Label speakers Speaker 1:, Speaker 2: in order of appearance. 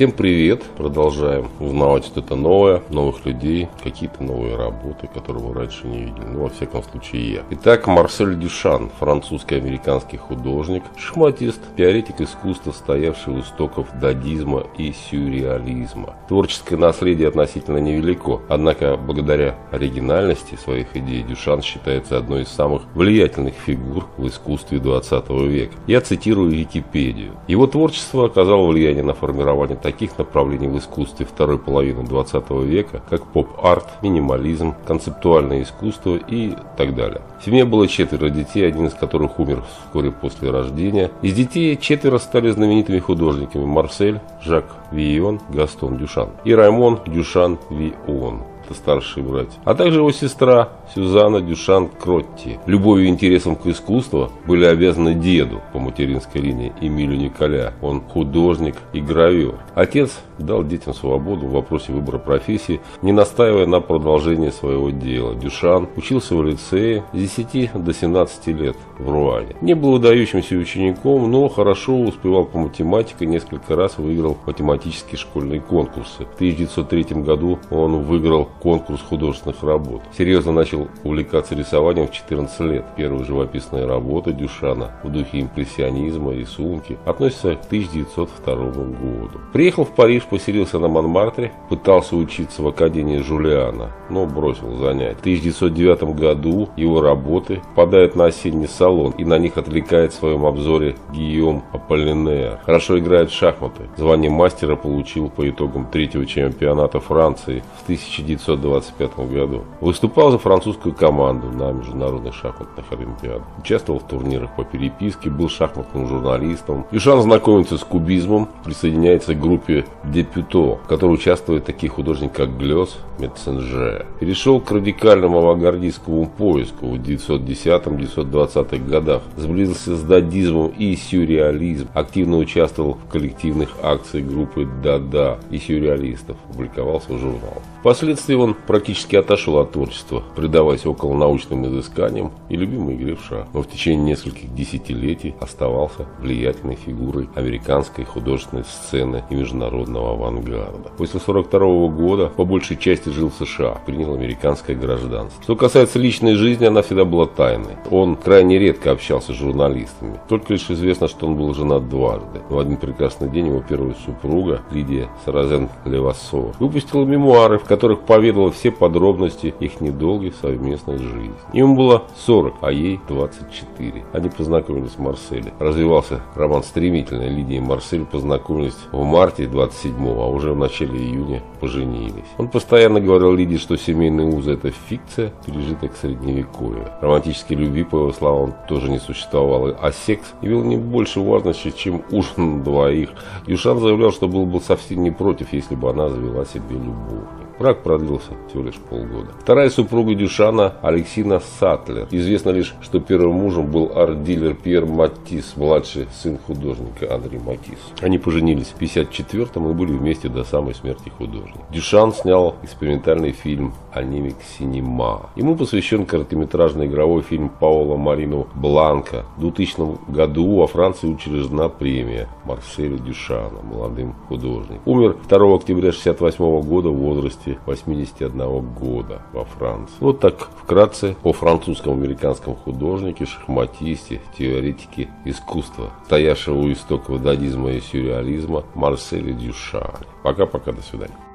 Speaker 1: Всем привет! Продолжаем узнавать что-то новое, новых людей, какие-то новые работы, которые вы раньше не видели. Ну, во всяком случае, я. Итак, Марсель Дюшан, французский-американский художник, шахматист, теоретик искусства, стоявший у истоков дадизма и сюрреализма. Творческое наследие относительно невелико, однако благодаря оригинальности своих идей Дюшан считается одной из самых влиятельных фигур в искусстве 20 века. Я цитирую Википедию. Его творчество оказало влияние на формирование таких направлений в искусстве второй половины 20 века, как поп-арт, минимализм, концептуальное искусство и так далее. В семье было четверо детей, один из которых умер вскоре после рождения. Из детей четверо стали знаменитыми художниками Марсель, Жак Вион, Гастон Дюшан и Раймон Дюшан Вион это старший братья, а также его сестра Сюзанна Дюшан Кротти. Любовью и интересом к искусству были обязаны деду по материнской линии Эмилю Николя. Он художник и гравер. Отец дал детям свободу в вопросе выбора профессии, не настаивая на продолжении своего дела. Дюшан учился в лицее с 10 до 17 лет в Руане. Не был выдающимся учеником, но хорошо успевал по математике, несколько раз выиграл математические школьные конкурсы. В 1903 году он выиграл конкурс художественных работ. Серьезно начал увлекаться рисованием в 14 лет. Первые живописные работы Дюшана в духе импрессионизма, рисунки относятся к 1902 году. Приехал в Париж, поселился на Монмартре, пытался учиться в Академии Жулиана, но бросил занятия. В 1909 году его работы попадают на осенний салон и на них отвлекает в своем обзоре Гийом Аполлинер. Хорошо играет в шахматы. Звание мастера получил по итогам третьего чемпионата Франции в 1900 1925 году. Выступал за французскую команду на международных шахматных олимпиадах. Участвовал в турнирах по переписке, был шахматным журналистом. Юшан знакомится с кубизмом, присоединяется к группе Депюто, в которой участвуют такие художники, как Глёс, Метсенже. Перешел к радикальному авангардистскому поиску в 1910-1920-х годах. Сблизился с дадизмом и сюрреализмом. Активно участвовал в коллективных акциях группы Дада и сюрреалистов. Публиковался в журналах. Впоследствии он практически отошел от творчества, предаваясь около научным изысканиям и любимой игре в шах. Но в течение нескольких десятилетий оставался влиятельной фигурой американской художественной сцены и международного авангарда. После 1942 года по большей части жил в США, принял американское гражданство. Что касается личной жизни, она всегда была тайной. Он крайне редко общался с журналистами. Только лишь известно, что он был женат дважды. В один прекрасный день его первая супруга, Лидия Саразен Левасова, выпустила мемуары, в которых поведала все подробности их недолгой совместной жизни. Ему было 40, а ей 24. Они познакомились в Марселе. Развивался роман стремительно. Лидия и Марсель познакомились в марте 27 а уже в начале июня поженились. Он постоянно говорил Лидии, что семейные узы – это фикция, пережиток средневековья. Романтической любви, по его словам, тоже не существовало, а секс имел не больше важности, чем ужин на двоих. Юшан заявлял, что был бы совсем не против, если бы она завела себе любовника. Брак продлился всего лишь полгода. Вторая супруга Дюшана Алексина Сатлер. Известно лишь, что первым мужем был арт-дилер Пьер Матис, младший сын художника Андрей Матис. Они поженились в 54-м и были вместе до самой смерти художника. Дюшан снял экспериментальный фильм «Анимик Синема». Ему посвящен короткометражный игровой фильм Паула Марино «Бланка». В 2000 году во Франции учреждена премия Марселя Дюшана, молодым художником. Умер 2 октября 68 года в возрасте возрасте 81 года во Франции. Вот так вкратце о французском американском художнике, шахматисте, теоретике искусства, стоявшего у истоков дадизма и сюрреализма Марселе Дюшане. Пока-пока, до свидания.